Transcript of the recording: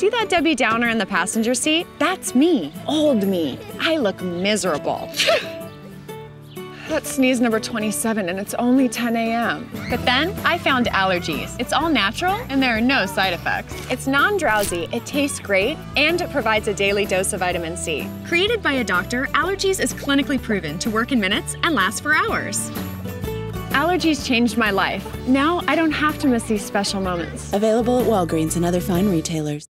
See that Debbie Downer in the passenger seat? That's me, old me. I look miserable. That's sneeze number 27, and it's only 10 a.m. But then I found AllergEase. It's all natural, and there are no side effects. It's non drowsy, it tastes great, and it provides a daily dose of vitamin C. Created by a doctor, AllergEase is clinically proven to work in minutes and last for hours. AllergEase changed my life. Now I don't have to miss these special moments. Available at Walgreens and other fine retailers.